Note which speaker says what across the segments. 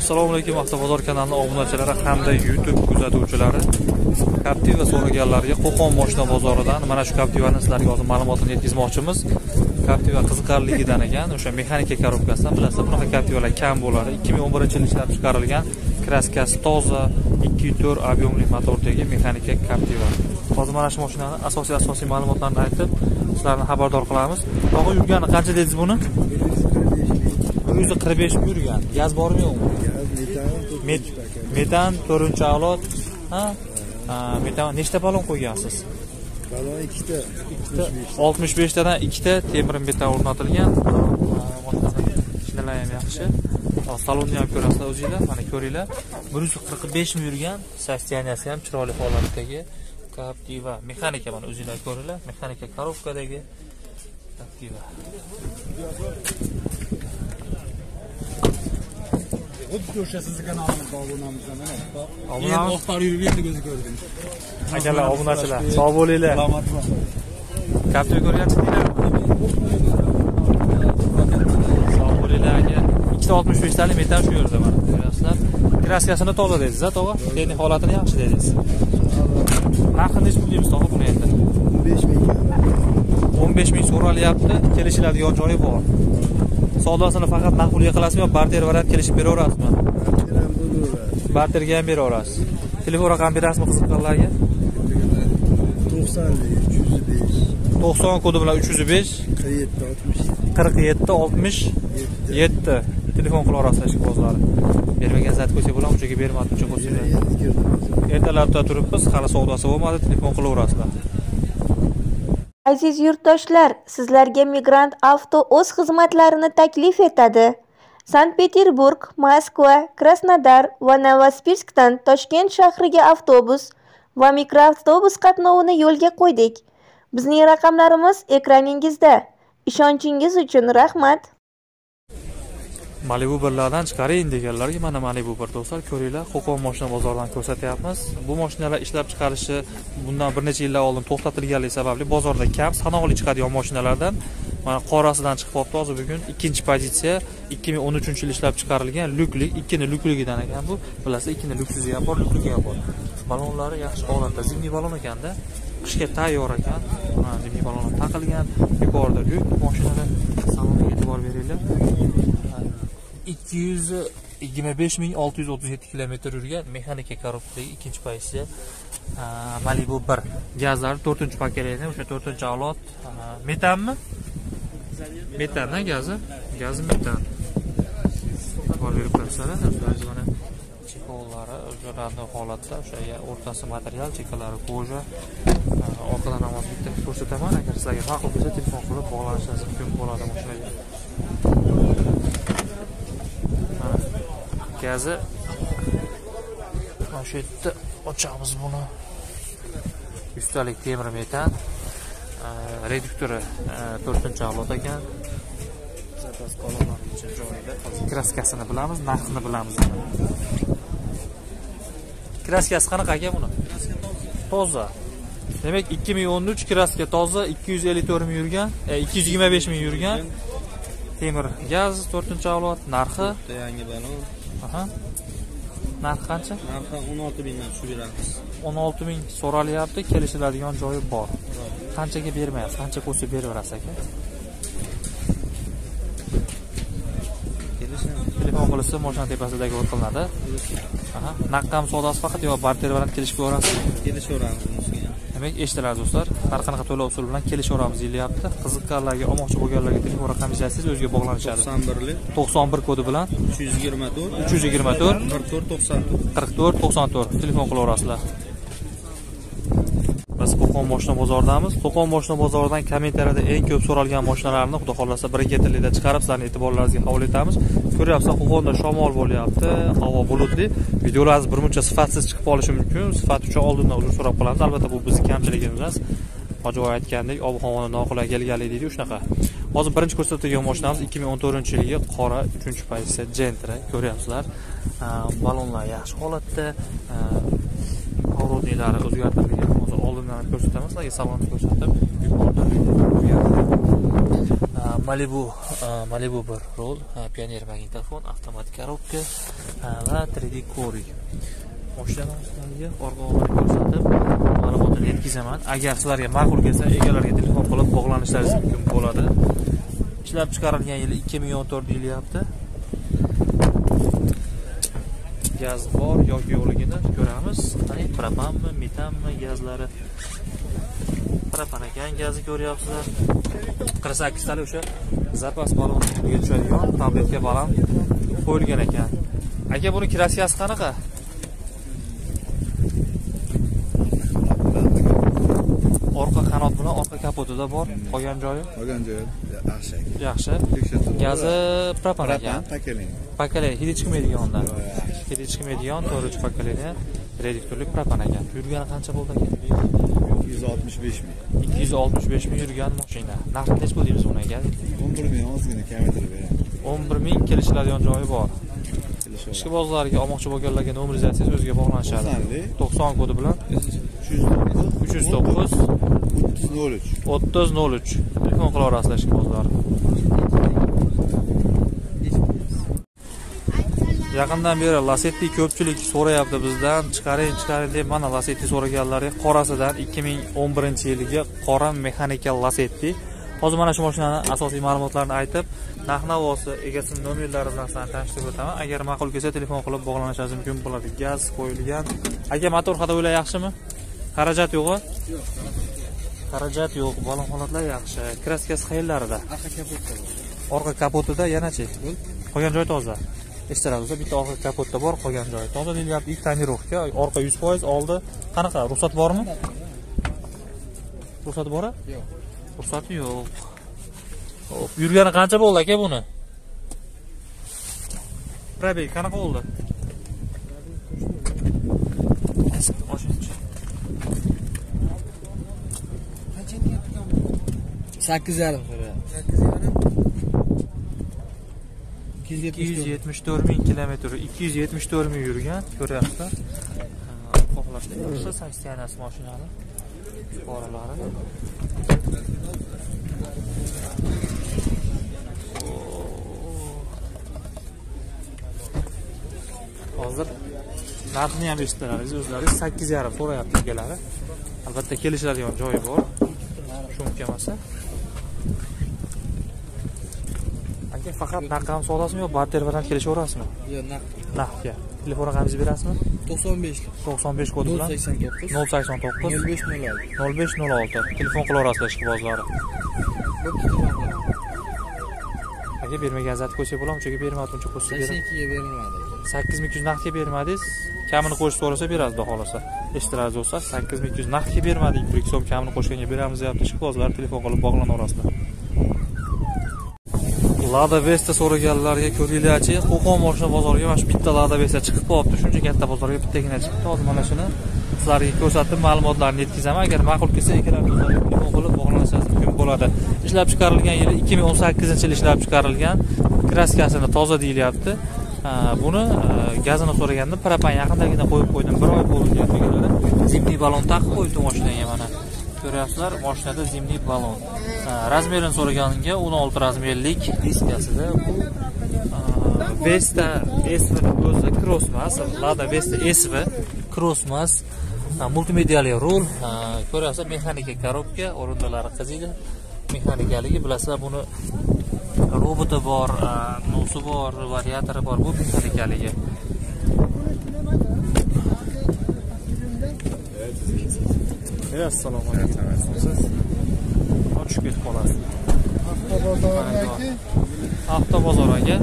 Speaker 1: assalomu alaykum avtobozor kanalini obunachilari hamda youtube kuzatuvchilari. Captiva so'raganlarga qo'qon moshina bozoridan mana shu captivani sizlarga hozir ma'lumotini yetkazmoqchimiz. Captiva qiziqarligidan ekan o'sha mexanika korobkasidan bilasizlar bunaqa captivalar kam bo'ladi. ikki ming o'n birinchi yilda ishlab chiqarilgan kraskasi toza ikki yuz to'rt объемli motordagi mexanika captiva. Hozir mana shu moshinani asosiy asosiy ma'lumotlarini aytib sizlarni xabardor qilamiz. Tog'a yurgani qancha dedingiz buni? Yuz qirq besh ming yurgan. Gaz bormi yo'qmi Met- metan to'rtinchi avlod. Ha? Metan. Nechta balon qo'ygansiz?
Speaker 2: Balon ikkita.
Speaker 1: ikkita. Oltmish beshtadan ikkita temir metan o'rnatilgan. Shinalar ham yaxshi. Salonni ham ko'rasizlar o'zinglar. Mana ko'ringlar. Bir yuz qirq besh ming yurgan sosteniyasi ham chiroyli holatdagi captiva mexanika. Mana o'zinglar ko'ringlar. Mexanika korobkadagi captiva
Speaker 2: Xuddi o'sha sizni kanalimizda obunamizdan mana.
Speaker 1: Obunamiz?
Speaker 2: Oxtar yurib endi ko'zi ko'rdim.
Speaker 1: akalar obunachilar sog' bo'linglar
Speaker 2: Salomat bo'ling.
Speaker 1: captiva ko'ryapsizlar sog' bo'linglar aka ikkita oltmish beshtalik metan shu yerda mana ko'ryapsizlar kraskasini toza dedingiz a tog'a texnik holatini yaxshi dedingiz narxi nechi pul deymiz tog'a buni endi
Speaker 2: 15 ming.
Speaker 1: o'n besh ming so'ralyapti kelishiladigan joyi bor savdosini faqat naqdga qilasizmi yo barter variant kelishib beraverasizmi barterga ham beraverasiz. Telefon raqam berasizmi qiziqqanlarga?
Speaker 2: 90 305
Speaker 1: to'qson kodi bilan uch yuz besh.
Speaker 2: 47 60
Speaker 1: qirq yetti oltmish yetti. telefon qilaverasizlar ishqibozlari bermagan zat ko'rsak bo'ladi unchaga bermadi uncha qo'ysanglar
Speaker 2: Endi ko'rdim.
Speaker 1: ertalabda turibmiz hali savdosi bo'lmadi telefon qilaverasizlar
Speaker 3: Aziz yurtdoshlar, sizlarga Migrant Avto o'z xizmatlarini taklif etadi. Sankt-Peterburg, Moskva, Krasnodar va Novosibirskdan Toshkent shahriga avtobus va mikroavtobus qatnovini yo'lga qo'ydik. Bizning raqamlarimiz ekraningizda. Ishonchingiz uchun rahmat.
Speaker 1: Malibu birlardan chiqaring deganlarga mana malibu bir do'stlar ko'ringlar qo'qon moshina bozoridan ko'rsatyapmiz. Bu moshinalar ishlab chiqarishi bundan bir necha yillar oldin to'xtatilganligi sababli bozorda kam sanoqli chiqadigan moshinalardan mana qorasidan chiqib qolibdi. Hozir bugun ikkinchi pozitsiya ikki ming o'n uchinchi yil ishlab chiqarilgan lyuklik ikkini lyukligidan ekan bu. Bilasizlar ikkini lyuksizi ham bor lyukligi ham bor balonlari yaxshi holatda zimniy balon ekanda qishga tayyor ekan. Mana zimniy balon taqilgan. Yuqorida lyuk mashinada saloniga e'tibor beringlar. Ikki yuz yigirma besh ming olti yuz o'ttiz yetti kilometr yurgan mexanika korobkadagi ikkinchi pozitsiya e, malibu bir gazlari to'rtinchi pokoleniya o'sha to'rtinchi avlod e, metanmi? Metanda gazi gazi metan. E'tibor berib turibsizlar mana chekollari o'zlarini holatda o'sha o'rtasi material chekalari koja e, orqadan ham bitta ko'rsataman. Agar sizlarga ma'qul bo'lsa telefon qilib bog'lanishingiz mumkin bo'ladi mashinaga Mana, gazi mana shu yerda ochamiz buni. Yuztalik temir metan e, reduktori e, to'rtinchi avlod ekan. Kraskasini bilamiz narxini bilamiz. Kraskasi qanaqa aka buni? Toza. Demak ikki ming o'n uch kraska toza ikki yuz ellik to'rt ming yurgan e, ikki yuz yigirma besh ming yurgan temir gaz to'rtinchi avlod narxi.
Speaker 2: Yangi balon.
Speaker 1: Aha. Narxi qancha?
Speaker 2: Narxi 16 mingdan tushib beramiz.
Speaker 1: o'n olti ming so'ralyapti kelishiladigan joyi bor. Qanchaga bermayapsiz? Qancha qo'ysa beraverasiz aka? Telefon qilishsa moshina tepasidagi o'rqiladi aha. Naqdam savdosi faqat yo barter bilan kelishib ko'rasiz
Speaker 2: Kelishaveramiz.
Speaker 1: Demak eshitdilar do'stlar har qanaqa to'lov usuli bilan kelishaveramiz deyilyapti qiziqqanlarga olmoqchi bo'lganlarga telefon raqamingizni aytsangiz o'ziga bog'lanishadi.
Speaker 2: 91 lik.
Speaker 1: To'qson bir kodi bilan
Speaker 2: 324
Speaker 1: uch yuz yigirma to'rt.
Speaker 2: 44 94.
Speaker 1: qirq to'rt to'qson to'rt. Telefon qilaverasizlar. Biz qo'qon moshina bozoridamiz qo'qon moshina bozoridan kommentariyada eng ko'p so'ralgan moshinalarni xudo xohlasa bir ikki chiqarib sizlarni e'tiborlaringizga havola etamiz ko'ryapsizlar qo'qonda shamol bo'lyapti havo bulutli. Videolaringiz birmuncha sifatsiz chiqib qolishi mumkin. Sifat uchun oldindan uzr so'rab qolamiz. Albatta bu bizni kamchiligimiz. Emas hojiboy aytgandek ob havoni noqulay kelganlik deydi shunaqa. Hozir birinchi ko'rsatadigan mashinamiz ikki ming o'n to'rtinchi yilgi qora uchinchi pozitsiya gentra ko'ryapsizlar. A, balonlar yaxshi holatda. A, o'zgartirilgan hozir oldindan ko'rsatamiz. Sizlarga salonni ko'rsatib yuqoridan malibu uh, malibu bir rol uh, pioner magnitofon avtomatik korobka uh, va 3d korik mashinalarga orqa omonat ko'rsatib ma'lumotini yetkazaman. Agar sizlarga ma'qul kelsa egalariga telefon qilib bog'lanishlaringiz mumkin bo'ladi. Ishlab chiqarilgan yili 2014 deyilyapti gaz bor yoki yo'qligini ko'ramiz. Qani propanmi metanmi gazlari? Propan ekan gazni ko'ryapsizlar. Qirq sakkiztalik o'sha zapas balon ustiga tushadigan tabletka baland qo'yilgan ekan. Aka buni kraskasi qanaqa? Orqa qanot bilan orqa kapotida bor. Qolgan joyi?
Speaker 4: Qolgan joyi. Yaxshi.
Speaker 1: yaxshi. Gazi propan ekan pokoleniya hidi chiqmaydigan undan hidi chiqmaydigan to'rtinchi pokoleniya reduktorli propan ekan yurgani qancha bo'ldi aka
Speaker 4: 265 ming.
Speaker 1: ikki yuz oltmish besh ming yurgan mashina narxi nechi pul deymiz buni aka
Speaker 4: 11 ming ozgina kamaytirib
Speaker 1: o'n bir ming kelishiladigan joyi bor ishqibozlarga olmoqchi bo'lganlarga nomeringizni aytsangiz o'ziga bog'lanishadi
Speaker 4: To'qsonli.
Speaker 1: to'qson kodi bilan
Speaker 4: 309
Speaker 1: uch yuz to'qqiz
Speaker 4: 303.
Speaker 1: o'ttiz nol uch telefon qilaverasizlar ishqibozlar yaqindan beri lasetti ko'pchilik so'rayapti bizdan chiqaring chiqaring deb mana lasetti so'raganlarga qorasidan 2011 yilgi qora mexanikal lasetti hozir mana shu mashinani asosiy ma'lumotlarini aytib narx navosi egasini nomerlari bilan sizlarni tanishtirib o'taman. Agar ma'qul kelsa telefon qilib bog'lanishingiz mumkin bo'ladi. Gaz qo'yilgan. Aka motor hadovoylar yaxshimi? Xarajat yo'qmi xarajat yo'q. Balon holatlar yaxshi. Kraskasi qayerlarida? Orqa kapotida yanachi qolgan joyi toza eshittiradi bo'lsa bitta orqa kapotda bor qolgan joyi. Toza deyilyapti и tonirovka orqa yuz foiz oldi. Qanaqa ruxsat bormi? Ruxsat bor yo'q. Ruxsati yo'q. Hop, yurgani qancha bo'ldi aka buni? Probeg qanaqa bo'ldi? Ochingchi.
Speaker 2: sakkiz yarim
Speaker 1: ikki yuz yetmish to'rt ming kilometr ikki yuz yetmish to'rt ming yurgan ko'ryapsizlar qoplashda yaxshi sanksiyanasi mashinani yuqorilari. Hozir narxini ham eshitdilaringiz o'zlaringiz sakkiz yarim so'rayapti egalari. Albatta kelishadigan joyi bor. Shumka emas aka faqat naqddan so'radasizmi yo barter bilan kelishaverasizmi
Speaker 2: yo'q naqd
Speaker 1: naqdga telefon raqamingizni berasizmi?
Speaker 2: To'qson beshlik
Speaker 1: to'qson besh kodi
Speaker 2: nol
Speaker 1: bilan
Speaker 2: sakson to'qqiz.
Speaker 1: Nol sakson to'qqiz.
Speaker 2: Nol besh nol olti
Speaker 1: nol besh nol olti telefon qilaverasizlar ishqibozlari aka bermagan zat qo'ysak bo'ladimi? Unchaga bermadi uncha qo'shsa
Speaker 2: sakson ikkiga berilmadi.
Speaker 1: Sakkiz ming ikki yuz naqdga bermadingiz. Kamini qo'shib so'rasa beradi xudo xohlasa. Eshittiradi bo'lsa sakkiz ming ikki yuz naqdga bermadik bir ikki so'm kamini qo'shganga beramiz deyapti. Ishqibozlar telefon qilib bog'lanaverasizlar lada vesta so'raganlarga ko'ringlarchi qo'qon moshina bozoriga mana shu bitta lada vesta chiqib qolibdi shuncha katta bozorga bittagina chiqibdi hozir mana shuni sizlarga ko'rsatib ma'lumotlarni yetkazaman. Agar ma'qul kelsa ikkalamizga telefon qilib bog'lanishingiz mumkin bo'ladi. Ishlab chiqarilgan yili ikki ming o'n sakkizinchi yil ishlab chiqarilgan kraskasini toza deyilyapti. Buni e, gazini so'raganda propan yaqindagina qo'yib qo'ydim. Bir oy bo'ldi zimniy balon taqib qo'yibdi mashinaga mana. Ko'ryapsizlar mashinada zimniy balon. Razmerini so'raganimga o'n olti razmerlik diskasida bu Vesta SV o'zi cross emas Lada Vesta SV cross emas multimediali rul. Ko'ryapsizlar mexanika korobka o'rindiqlari qiziydi. Mexanikaligi bilasizlar buni roboti bor nosi bor variatori bor bu mexanikaligi. Ey, assalomu alaykum. Siz? Ochib ketib qolasiz avtobozor aka.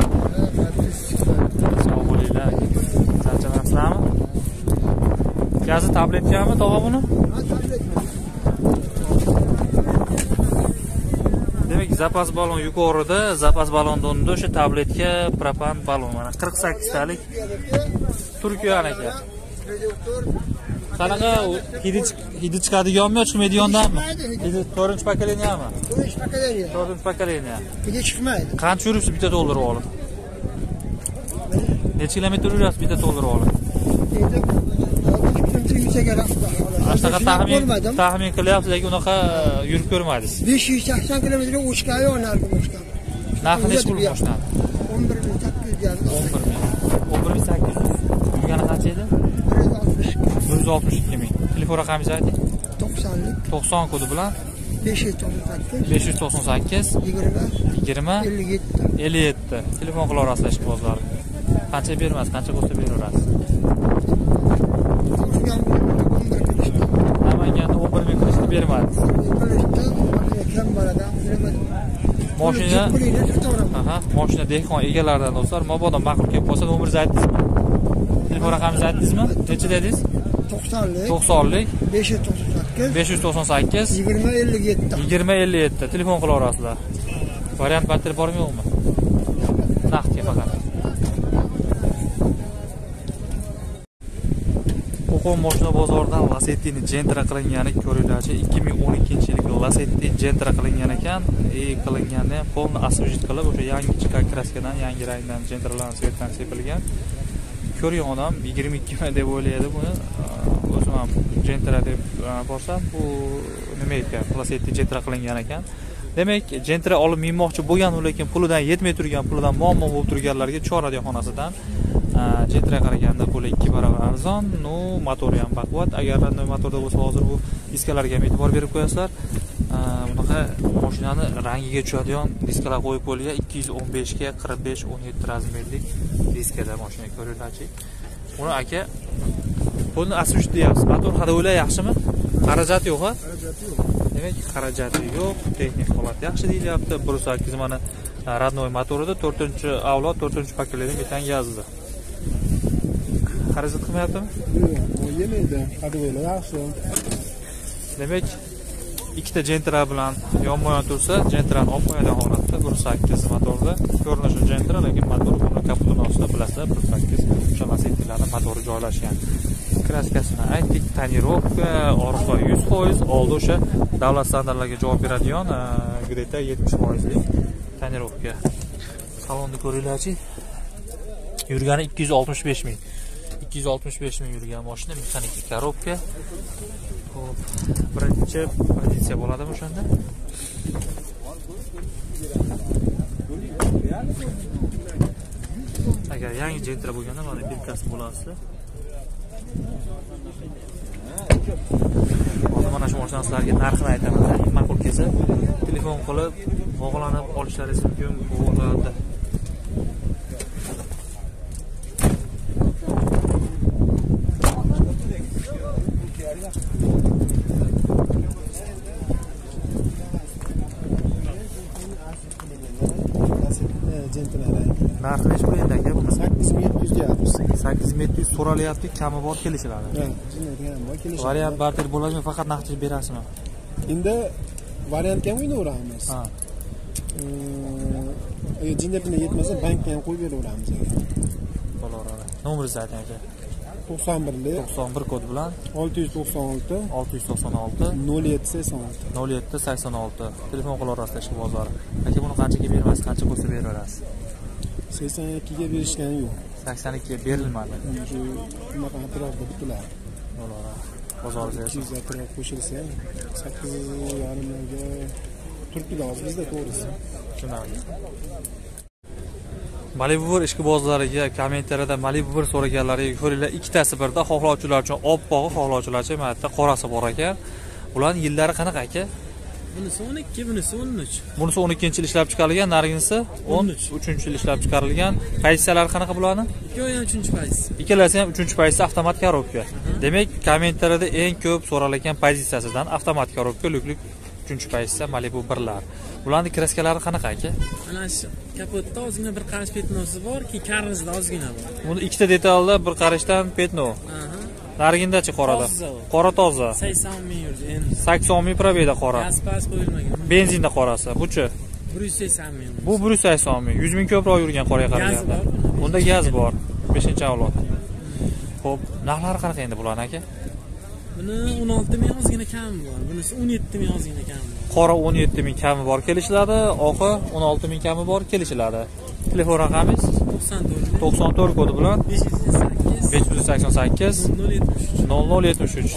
Speaker 1: Sog' bo'linglar. Charchamayapsizlarmi gazi tabletkami tog'a buni? Demak zapas balon yuqorida zapas balonda unda o'sha tabletka propan balon. Mana qirq sakkiztalik turkiyaniki qanaqa hidi chiq- hidi chiqadiganmi yo chiqmaydigandanmi? Hidi to'rtinchi pokoleniyami
Speaker 5: Beş pokoleniya.
Speaker 1: to'rtinchi pokoleniya
Speaker 5: Bir de çıkmaydı.
Speaker 1: qancha yuribsiz bitta to'ldirib olib? Necha kilometr yuryapsiz bitta to'ldirib olib? Shunaqa taxmin taxmin qilyapsiz lekin unaqa yurib ko'rmadingiz.
Speaker 5: 580 kilometre uçkaya oynardım uçkaya.
Speaker 1: narxi nechi pul moshinani
Speaker 5: 11800
Speaker 1: o'n bir ming o'n bir ming sakkiz yuz yurgani qancha edi bir yuz oltmish ikki ming telefon raqamingizni ayting.
Speaker 5: 90lik
Speaker 1: to'qson kodi bilan.
Speaker 5: 598
Speaker 1: besh yuz to'qson sakkiz.
Speaker 5: 20
Speaker 1: yigirma.
Speaker 5: 57
Speaker 1: ellik yetti. Telefon qilaverasizlar ishqibozlar qancha bermas qancha bo'lsa beraverasiz. Namanganda o'n bir ming qilishni bermadingiz. Moshina aha moshina dehqon egalaridan do'stlar mabodo ma'qul kelib qolsa nomeringizni aytdingizmi? Telefon raqamingizni aytdingizmi? Nechi dedingiz
Speaker 5: 90lik
Speaker 1: to'qsonlik.
Speaker 5: 598
Speaker 1: besh yuz to'qson sakkiz
Speaker 5: 20 57
Speaker 1: yigirma ellik yetti. Telefon qilaverasizlar variant bateri bormi yo'qmi? Naqdga faqat qo'qon moshina bozoridan lasettini gentra qilingani ko'ringlarchi ikki ming o'n ikkinchi yilgi lasetti gentra qilingan ekan. И qilingani полный освежит qilib o'sha yangi chiqqan kraskadan yangi rangdan gentralarni svetdan sepilgan ko'rgan odam yigirma ikkimi deb o'ylaydi buni. O'zim ham gentra deb borsam bu nima ekan plasetti gentra qilingan ekan. Demak gentra olib minmoqchi bo'lgan lekin pulidan yetmay turgan pulidan muammo bo'lib turganlarga chor radioxonasidan gentra qaraganda puli ikki barobar arzon. Ну motori ham baquvvat. Agar motorda bo'lsa hozir bu diskalarga ham e'tibor berib qo'yasizlar. Bunaqa moshinani rangiga tushadigan diskalar qo'yib qo'yilgan ikki yuz o'n beshga qirq besh o'n yetti razmerlik diskada moshina ko'ringlarchi uni aka buni освежить deyapsiz. Motor o'ylar yaxshimi? Xarajati yo'q a demak xarajati yo'q texnik holat yaxshi deyilyapti. Bir yuz sakkiz mana родной motorida to'rtinchi avlod to'rtinchi pokoleniya metan gazli xarajat qilmayaptimi?
Speaker 2: Yo'q yemaydi hadvoylar yaxshi.
Speaker 1: Demak ikkita jentra bilan yonma yon tursa jentrani olib qo'yadigan holatda bir sakkiz motorda ko'rinishi jentra lekin motor buni kaputini ostida bilasizlar bir sakkiz o'sha lasettilarni motori joylashgan. Kraskasini aytdik tonirovka orqa yuz foiz oldi o'sha davlat standartlariga javob beradigan e, greta yetmish foizlik tonirovka salonni ko'ringlarchi yurgani ikki yuz oltmish besh ming. Ikki yuz oltmish besh ming yurgan mashina mexanik korobka ho'p birinchi pozitsiya bo'ladimi o'shanda? Agar yangi jentra bo'lganda mana belkasi bo'lasiz. Hozir mana shu mashinani sizlarga narxini aytaman. Ma'qul kelsa telefon qilib bog'lanib olishlaringiz mumkin bu narxi nechi pul endi aka buni
Speaker 2: sakkiz ming yetti yuz deyapmiz
Speaker 1: yuz so'ralyapti kami bor kelishiladi variant barter bo'ladimi faqat naqd berasizmi?
Speaker 2: Endi variantga ham o'ynaveramiz
Speaker 1: ha.
Speaker 2: Agar jindatini yetmasa bankka ham qo'yib beraveramiz
Speaker 1: nomeringizni ayting aka?
Speaker 2: To'qson birlik
Speaker 1: to'qson bir kod bilan?
Speaker 2: olti yuz to'qson olti.
Speaker 1: olti yuz to'qson olti.
Speaker 2: nol yetti sakson olti.
Speaker 1: nol yetti sakson olti. Telefon qilaverasizlar ishqi bozori. Aka buni qanchaga bermaysiz qancha bo'lsa beraverasiz?
Speaker 2: Sakson ikkiga berishgani yo'q
Speaker 1: sakson ikkiga berilmadi
Speaker 2: atrofda bitilar
Speaker 1: bo'laveradi bozoringizga
Speaker 2: ikki yuz atrof qo'shilsa sakkiz yarimlarga turibdida hozir bizda to'g'risi.
Speaker 1: Tushunarli. Malibu bir ishqibozlariga kommentariyada malibu bir so'raganlariga ko'ringlar ikkitasi birda xohlovchilar uchun oppog'i xohlovchilar uchun mana yerda qorasi bor ekan. Bularni yillari qanaqa aka
Speaker 6: bunisi o'n ikki bunisi o'n uch.
Speaker 1: Bunisi o'n ikkinchi yil ishlab chiqarilgan narigisi? O'n uchinchi yil ishlab chiqarilgan. Pozitsiyalari qanaqa bularni?
Speaker 6: Ikkovi ham uchinchi pozitsiya
Speaker 1: ikkalasi ham uchinchi pozitsiyasi avtomat korobka demak kommentariyada eng ko'p so'ralgan pozitsiyasidan avtomat korobka lyuklik uchinchi pozitsiya malibu birlar. Bularni kraskalari qanaqa aka?
Speaker 6: Mana shu kapotda ozgina bir qarish petnosi bor keyin karnizda ozgina bor.
Speaker 1: Buni ikkita detalda bir qarashdan petno. Narigindachi qorada qora toza.
Speaker 6: Sakson ming yurdi endi.
Speaker 1: Sakson ming probeda qora.
Speaker 6: Gaz qo'yilmagan.
Speaker 1: Benzinda qorasi. Buchi
Speaker 6: bir yuz sakson ming
Speaker 1: bu bir yuz sakson ming yuz ming ko'proq yurgan qoraga qaraganda bunda gaz bor. Beshinchi avlod. Ho'p narxlari qanaqa endi bularni aka?
Speaker 6: Buni o'n olti ming ozgina kami bor. Bunisi o'n yetti ming ozgina kami bor.
Speaker 1: Qora o'n yetti ming kami bor kelishiladi oqi o'n olti ming kami bor kelishiladi telefon raqamingiz
Speaker 6: to'qson to'rt.
Speaker 1: to'qson to'rt kodi bilan
Speaker 6: besh yuz sakkiz.
Speaker 1: besh yuz sakson sakkiz.
Speaker 6: Nol yetmish uch.
Speaker 1: Nol nol yetmish uch.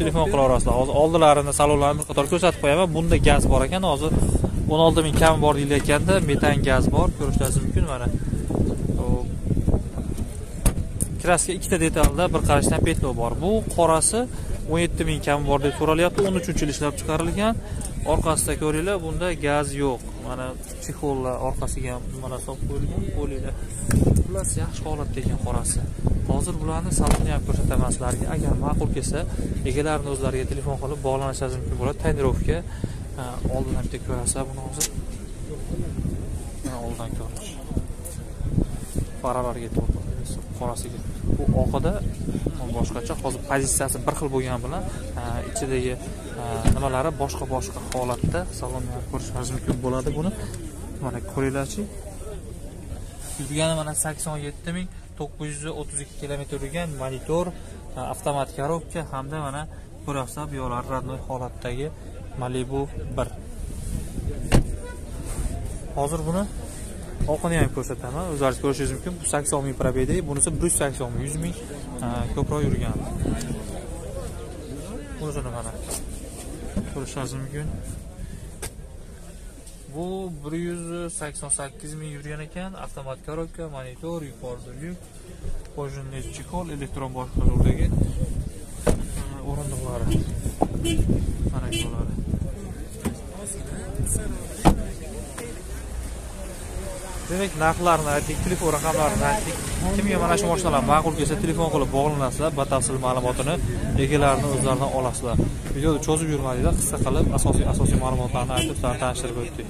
Speaker 1: Telefon
Speaker 6: topib
Speaker 1: qilaverasizlar hozir oldilarini salonlarini bir qator ko'rsatib qo'yaman. Bunda gaz bor ekan. Hozir o'n olti ming kami bor deyilayotganda metan gaz bor. Ko'rishlaringiz mumkin mana. Kraska ikkita detalda bir qarashdan petlo bor. Bu qorasi o'n yetti ming kami bor deb so'ralyapti. o'n uchinchi yil ishlab chiqarilgan. Orqasida ko'ringlar bunda gaz yo'q. Mana chexollar orqasiga ham nimalar solib qo'yilgan polilar xullas yaxshi holatda ekan qorasi. Hozir bularni salonni ham ko'rsataman sizlarga agar ma'qul kelsa egalarini o'zlariga telefon qilib bog'lanishingiz mumkin bo'ladi. Tonirovka oldindan bitta ko'rasizlar buni hozir mana oldindan ko'rish faralarga to'g'ri qorasiga bu oqida boshqacha hozir pozitsiyasi bir xil bo'lgani bilan ichidagi nimalari boshqa boshqa holatda salonni ham ko'rishingiz mumkin bo'ladi buni. Mana ko'ringlarchi yurgani mana sakson yetti ming to'qqiz yuz o'ttiz ikki kilometr yurgan monitor avtomat коробка hamda mana ko'ryapsizlar bu yoqlari родной holatdagi malibu bir. Hozir buni oqini ham ko'rsataman. O'zlaringiz ko'rishingiz mumkin. Bu sakson ming probeda bunisi bir yuz sakson ming yuz ming. Ko'proq yurgan. O'zini mana. Ko'rishingiz mumkin. Bu bir yuz sakson sakkiz ming yurgan ekan. Avtomat коробка monitor yuqorida yuk. Kожаный chekol? Elektron boshqaruvdagi o'rindiqlari. Mana shular demak narxlarni aytdik telefon raqamlarini aytdik kimga mana shu mashinalar ma'qul kelsa telefon qilib bog'lanasizlar batafsil ma'lumotini egalarini o'zlaridan olasizlar. Videoni cho'zib yurmadikda qisqa qilib asosiy asosiy ma'lumotlarni aytib sizlarni tanishtirib o'tdik.